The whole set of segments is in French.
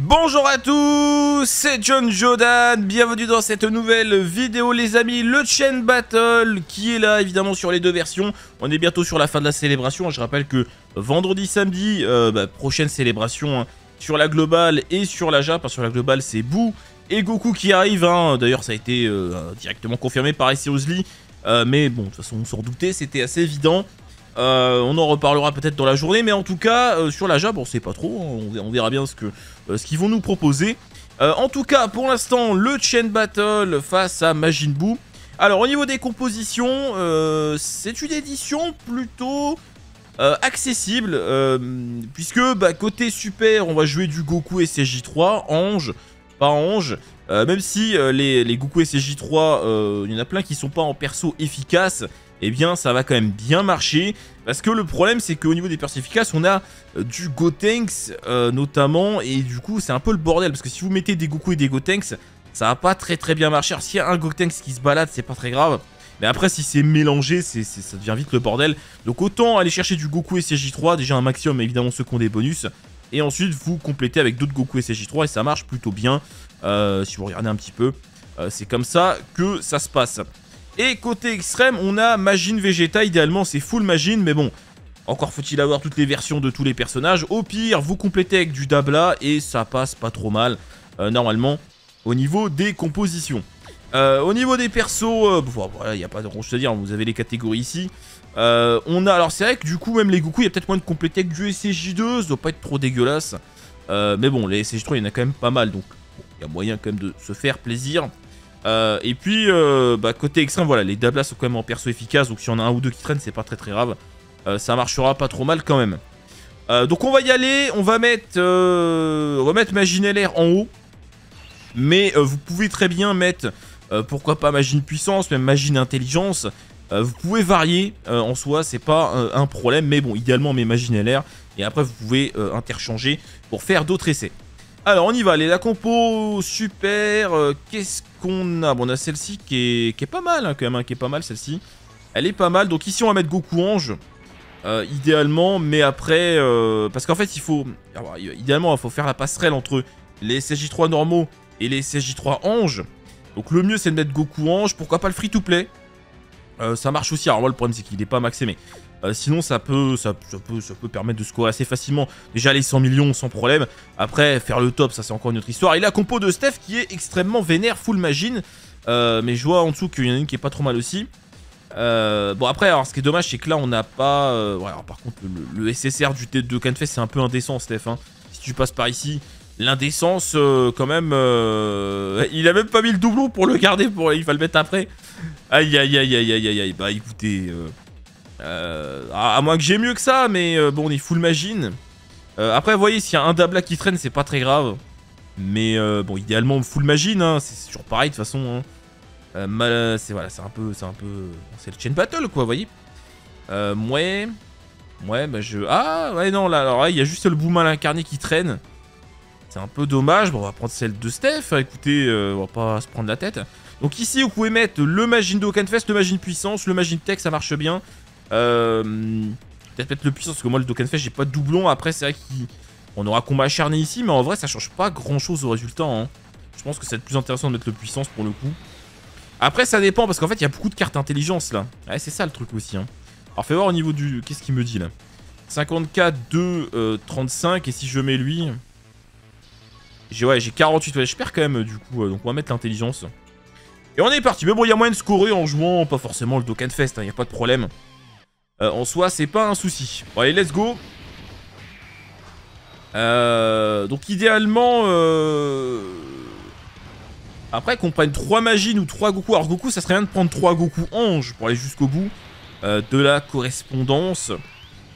Bonjour à tous, c'est John Jodan, bienvenue dans cette nouvelle vidéo les amis, le Chain Battle qui est là évidemment sur les deux versions, on est bientôt sur la fin de la célébration, je rappelle que vendredi, samedi, euh, bah, prochaine célébration hein, sur la globale et sur la Jap, sur la globale c'est Boo et Goku qui arrivent, hein. d'ailleurs ça a été euh, directement confirmé par Ice euh, mais bon de toute façon on s'en doutait, c'était assez évident, euh, on en reparlera peut-être dans la journée, mais en tout cas, euh, sur la Jab, on sait pas trop, hein, on, verra bien ce qu'ils euh, ce qu'ils vont nous proposer. en tout cas, pour l'instant, le Chain Battle face à Majin Buu. Alors, au niveau des compositions, c'est une édition plutôt accessible, puisque bah, côté super, on va jouer du Goku SJ3, Ange, pas Ange, même si les, les, Goku SJ3, il y en a plein qui sont pas en perso efficaces, eh bien ça va quand même bien marcher. Parce que le problème c'est qu'au niveau des efficaces, on a euh, du Gotenks euh, notamment, et du coup c'est un peu le bordel. Parce que si vous mettez des Goku et des Gotenks, ça va pas très très bien marcher. S'il y a un Gotenks qui se balade, c'est pas très grave. Mais après, si c'est mélangé, ça devient vite le bordel. Donc autant aller chercher du Goku et CJ3, déjà un maximum, évidemment ceux qui ont des bonus. Et ensuite, vous complétez avec d'autres Goku et CJ3 et ça marche plutôt bien. Euh, si vous regardez un petit peu, c'est comme ça que ça se passe. Et côté extrême, on a Magine Vegeta. Idéalement, c'est full Magine, mais bon, encore faut-il avoir toutes les versions de tous les personnages. Au pire, vous complétez avec du Dabla et ça passe pas trop mal, euh, normalement, au niveau des compositions. Euh, au niveau des persos, euh, voilà, il n'y a pas de chose à dire, vous avez les catégories ici. on a, alors c'est vrai que du coup, même les Goku, il y a peut-être moins de compléter avec du SCJ2, ça doit pas être trop dégueulasse. mais bon, les SCJ3, il y en a quand même pas mal, donc il y a moyen quand même de se faire plaisir. Euh, et puis, euh, bah, côté extrême, voilà, les Dablas sont quand même en perso efficace, donc si on a un ou deux qui traînent, c'est pas très très grave. Euh, ça marchera pas trop mal quand même. donc on va y aller, on va mettre, on va mettre en haut. Mais vous pouvez très bien mettre, pourquoi pas Magine Puissance, même Magine Intelligence. vous pouvez varier en soi, c'est pas un problème, mais bon, idéalement, Magine LR. Et après, vous pouvez interchanger pour faire d'autres essais. Alors, on y va. Allez, la compo, super. Euh, qu'est-ce qu'on a? Bon, on a celle-ci qui est, pas mal, hein, quand même, hein, qui est pas mal, celle-ci. Elle est pas mal. Donc ici, on va mettre Goku Ange, euh, idéalement. Mais après, euh, parce qu'en fait, il faut... idéalement, il faut faire la passerelle entre les SJ3 normaux et les SJ3 Ange. Donc le mieux, c'est de mettre Goku Ange. Pourquoi pas le free-to-play? Ça marche aussi. Alors moi, le problème, c'est qu'il est pas maxé, mais... Euh, sinon, ça peut, ça, peut, ça peut permettre de scorer assez facilement. Déjà, les 100 millions sans problème. Après, faire le top, ça c'est encore une autre histoire. Et la compo de Steph qui est extrêmement vénère, full machine. Euh, mais je vois en dessous qu'il y en a une qui est pas trop mal aussi. Euh, bon après, alors ce qui est dommage, c'est que là on n'a pas... par contre, le, SSR du T de Canfest, c'est un peu indécent, Steph. Hein. Si tu passes par ici, l'indécence, quand même... il a même pas mis le doublon pour le garder, pour... il va le mettre après. Aïe, aïe, aïe, aïe, aïe, aïe. Bah écoutez... à, moins que j'ai mieux que ça, mais euh, bon, on est full machine. Euh, après, vous voyez, s'il y a un Dabla qui traîne, c'est pas très grave. Mais bon, idéalement, full machine, hein, c'est toujours pareil de toute façon. Hein. c'est voilà, un peu, c'est un peu, c'est le chain battle quoi, vous voyez. ouais, ouais, bah je, ah ouais non là, alors il y a juste le Boomal incarné qui traîne. C'est un peu dommage. Bon, on va prendre celle de Steph. Écoutez, on va pas se prendre la tête. Donc ici, vous pouvez mettre le Magine de Fest, le Magine Puissance, le Magine Tech, ça marche bien. Euh, peut-être mettre le puissance, parce que moi le Dokkenfest j'ai pas de doublon. Après c'est vrai qu'on aura combat acharné ici, mais en vrai ça change pas grand chose au résultat. Hein. Je pense que c'est plus intéressant de mettre le puissance pour le coup. Après ça dépend, parce qu'en fait il y a beaucoup de cartes intelligence là. Ouais c'est ça le truc aussi. Hein. Alors fais voir au niveau du... Qu'est-ce qu'il me dit là 54, 2, 35, et si je mets lui... J'ai ouais, j'ai 48, ouais, je perds quand même du coup, euh, donc on va mettre l'intelligence. Et on est parti, mais bon, il y a moyen de scorer en jouant pas forcément le Dokkenfest, il hein, n'y a pas de problème. Euh, en soi, c'est pas un souci. Bon, allez, let's go. Euh, donc, idéalement... Euh... Après, qu'on prenne 3 Magines ou 3 Goku. Alors, Goku, ça serait bien de prendre 3 Goku Ange pour aller jusqu'au bout de la correspondance.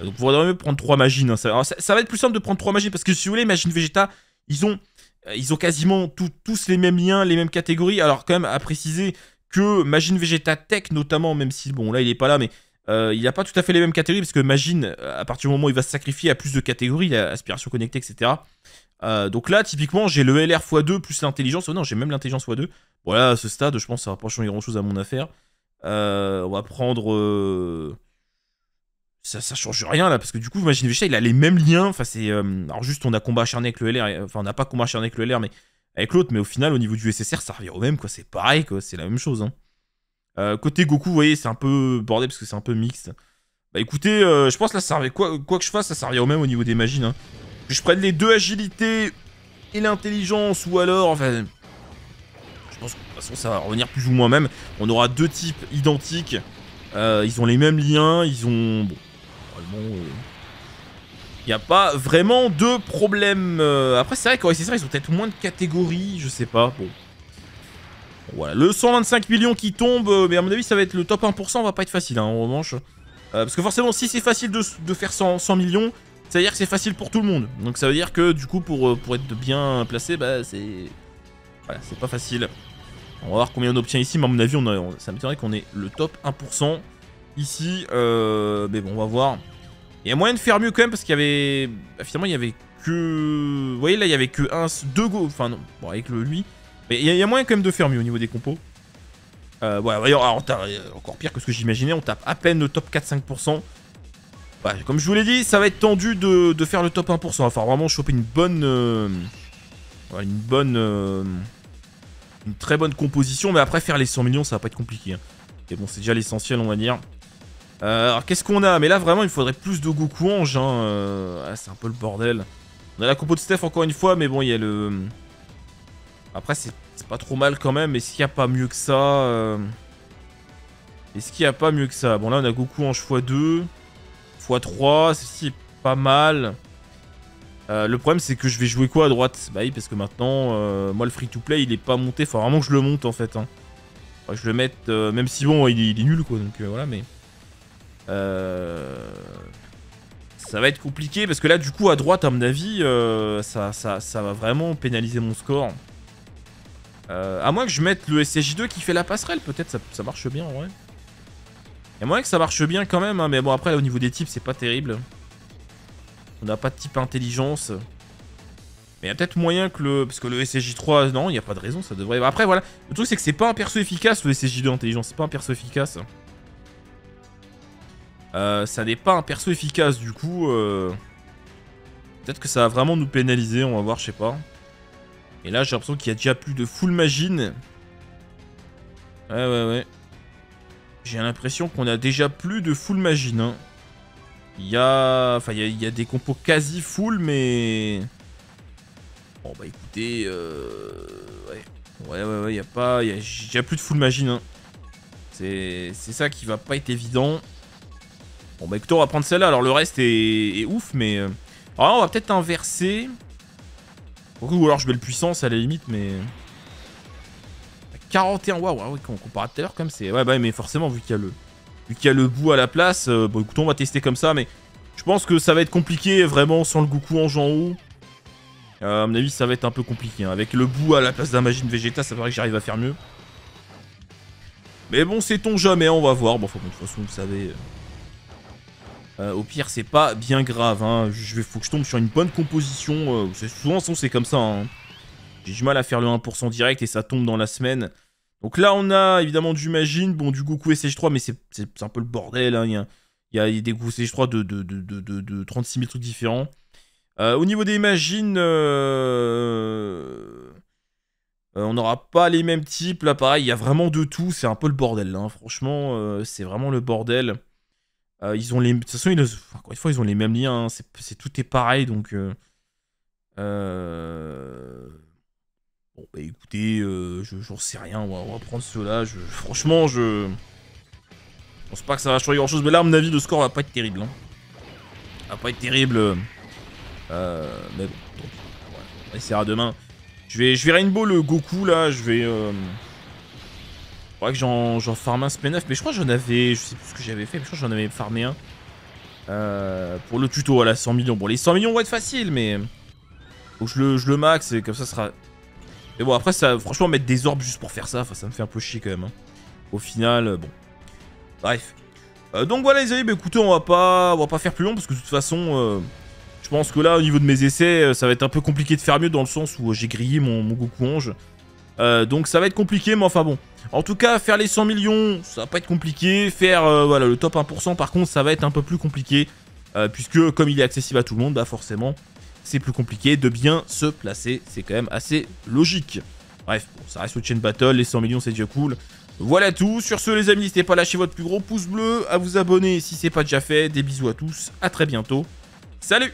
Donc, vous mieux prendre 3 Magines. Hein. Ça, ça, va être plus simple de prendre 3 Magines parce que si vous voulez, Magine Vegeta, ils ont, ils ont quasiment tous les mêmes liens, les mêmes catégories. Alors, quand même, à préciser que Magine Vegeta Tech, notamment, même si, bon, là, il est pas là, mais euh, il n'a pas tout à fait les mêmes catégories parce que Magine, à partir du moment où il va se sacrifier à plus de catégories, aspiration connectée, etc. Euh, donc là, typiquement, j'ai le LR x2 plus l'intelligence. Oh non, j'ai même l'intelligence x2. Voilà, à ce stade, je pense que ça va pas changer grand chose à mon affaire. Euh, on va prendre. ça, ça change rien là, parce que du coup, Imagine Vegeta, il a les mêmes liens. Enfin, c'est. euh, alors, juste, on a combat acharné avec le LR. Enfin, on n'a pas combat acharné avec le LR, mais avec l'autre. Mais au final, au niveau du SSR, ça revient au même, quoi. C'est pareil, quoi. C'est la même chose. Hein. Euh, côté Goku, vous voyez, c'est un peu bordé parce que c'est un peu mixte. Bah écoutez, euh, je pense là, ça revient. Quoi, que je fasse, ça, revient au même au niveau des machines. Hein. Que je prenne les deux agilités et l'intelligence, ou alors. Enfin. Je pense que de toute façon, ça va revenir plus ou moins même. On aura deux types identiques. Euh, ils ont les mêmes liens, ils ont. Bon. Il n'y a pas vraiment de problème. Après, c'est vrai qu'en SSR, ils ont peut-être moins de catégories, je sais pas. Bon. Voilà, le 125 millions qui tombe, euh, mais à mon avis, ça va être le top 1%, va pas être facile, hein, en revanche. Euh, parce que forcément, si c'est facile de, faire 100, 100 millions, ça veut dire que c'est facile pour tout le monde. Donc ça veut dire que, du coup, pour, euh, pour être bien placé, bah, c'est... Voilà, c'est pas facile. On va voir combien on obtient ici, mais à mon avis, on a, on- qu'on ait le top 1% ici. mais bon, on va voir. Il y a moyen de faire mieux quand même, parce qu'il y avait... bah, finalement, il y avait que... Vous voyez, là, il y avait que un, deux go... Enfin, non, bon, avec lui... Mais il y, a- moyen quand même de faire mieux au niveau des compos. Euh, ouais, alors, euh, encore pire que ce que j'imaginais, on tape à peine le top 4-5%. Ouais, comme je vous l'ai dit, ça va être tendu de, de faire le top 1%. Il va falloir vraiment choper une bonne... euh, une bonne... euh, une très bonne composition, mais après faire les 100 millions, ça va pas être compliqué. hein. Et bon, c'est déjà l'essentiel, on va dire. Euh, alors, qu'est-ce qu'on a? Mais là, vraiment, il faudrait plus de Goku Ange. Hein. c'est un peu le bordel. On a la compo de Steph encore une fois, mais bon, il y a le... Après, c'est pas trop mal quand même. Est-ce qu'il n'y a pas mieux que ça euh Est-ce qu'il n'y a pas mieux que ça Bon, là, on a Goku Ange x2, x3. Ceci est pas mal. Euh, le problème, c'est que je vais jouer quoi à droite? Bah oui, parce que maintenant, euh, moi, le free-to-play, il est pas monté. Faut vraiment que je le monte, en fait. Hein. Que je le mette, euh, même si, bon, il est, il est nul, quoi. Donc, euh, voilà, mais... Euh... Ça va être compliqué, parce que là, du coup, à droite, à mon avis, euh, ça, ça va vraiment pénaliser mon score. Euh, à moins que je mette le SSJ2 qui fait la passerelle, peut-être ça, marche bien, en vrai. A moyen que ça marche bien quand même, hein, mais bon, après, au niveau des types, c'est pas terrible. On n'a pas de type intelligence. Mais il y a peut-être moyen que le... Parce que le SSJ3, non, il n'y a pas de raison, ça devrait... Après, voilà. Le truc, c'est que c'est pas un perso efficace, le SSJ2 intelligence. C'est pas un perso efficace. Euh, ça n'est pas un perso efficace, du coup... euh, Peut-être que ça va vraiment nous pénaliser, on va voir, je sais pas. Et là, j'ai l'impression qu'il y a déjà plus de full machine. Ouais, ouais, ouais. J'ai l'impression qu'on a déjà plus de full machine. Hein. Il y a... Enfin, il y a, des compos quasi full, mais... Bon, bah écoutez... Euh... Ouais. Ouais, ouais, il y a pas... il Y a... Déjà plus de full machine. Hein. C'est ça qui va pas être évident. Bon, bah écoutez, on va prendre celle-là. Alors, le reste est, ouf, mais... euh, Alors on va peut-être inverser. Ou alors je mets le puissance à la limite, mais... 41, waouh, ouais, on compare à tout à l'heure, comme c'est... Ouais, bah, mais forcément, vu qu'il y a le... Vu qu'il y a le bout à la place, euh, bon, écoute, on va tester comme ça, mais... Je pense que ça va être compliqué, vraiment, sans le Goku en en haut. Euh, à mon avis, ça va être un peu compliqué. hein. Avec le bout à la place d'un Magine Vegeta, ça paraît que j'arrive à faire mieux. Mais bon, sait-on jamais, on va voir. Bon, enfin, de toute façon, vous savez... euh, euh, au pire, c'est pas bien grave. Hein. Je vais, faut que je tombe sur une bonne composition. euh, souvent, c'est comme ça. hein. J'ai du mal à faire le 1% direct et ça tombe dans la semaine. Donc là, on a évidemment du Magine, bon, du Goku SH3, mais c'est un peu le bordel. hein. Il, y a, des Goku SH3 de, de, de, de, de- de 36 000 trucs différents. Euh, au niveau des Magines, on n'aura pas les mêmes types. Là, pareil, il y a vraiment de tout. C'est un peu le bordel. hein. Franchement, c'est vraiment le bordel. Euh, ils ont les... De toute façon, ils... encore une fois, ils ont les mêmes liens. hein. Tout est pareil, donc... euh, euh, Bon, bah écoutez, euh, je j'en sais rien. On va, on va prendre ceux-là. Je... Franchement, je... Je pense pas que ça va changer grand-chose. Mais là, à mon avis, le score va pas être terrible. Hein. Va pas être terrible. Mais bon, voilà. on essaiera demain. Je vais, je vais rainbow le Goku, là. Je vais... Faudrait que j'en, farme un SP9, mais je crois que j'en avais, je sais plus ce que j'avais fait, mais je crois que j'en avais farmé un. Euh, pour le tuto, voilà, 100 millions. Bon, les 100 millions vont être faciles, mais... Faut que je le, je le max, et comme ça, sera... Mais bon, après, ça, franchement, mettre des orbes juste pour faire ça, ça me fait un peu chier quand même. hein. Au final, euh, bon. Bref. Euh, donc voilà, les amis, bah, écoutez, on va pas, on va pas faire plus long, parce que de toute façon... euh, je pense que là, au niveau de mes essais, euh, ça va être un peu compliqué de faire mieux, dans le sens où j'ai grillé mon, mon Goku Ange. donc ça va être compliqué, mais enfin bon. En tout cas, faire les 100 millions, ça va pas être compliqué. Faire voilà, le top 1%, par contre, ça va être un peu plus compliqué. puisque comme il est accessible à tout le monde, bah forcément, c'est plus compliqué de bien se placer. C'est quand même assez logique. Bref, ça reste le chain battle, les 100 millions c'est déjà cool. Voilà tout, sur ce les amis, n'hésitez pas à lâcher votre plus gros pouce bleu, à vous abonner si c'est pas déjà fait, des bisous à tous, à très bientôt, salut